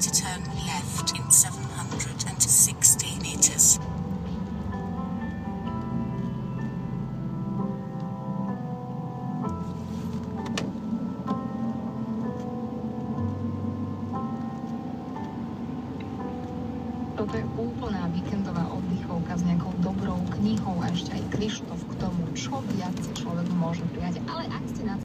to turn left in 760 meters. Toto je úplná víkendová oddychovka s nejakou dobrou knihou a ešte aj Krištof k tomu, čo viac človek môže prijať. Ale ak ste na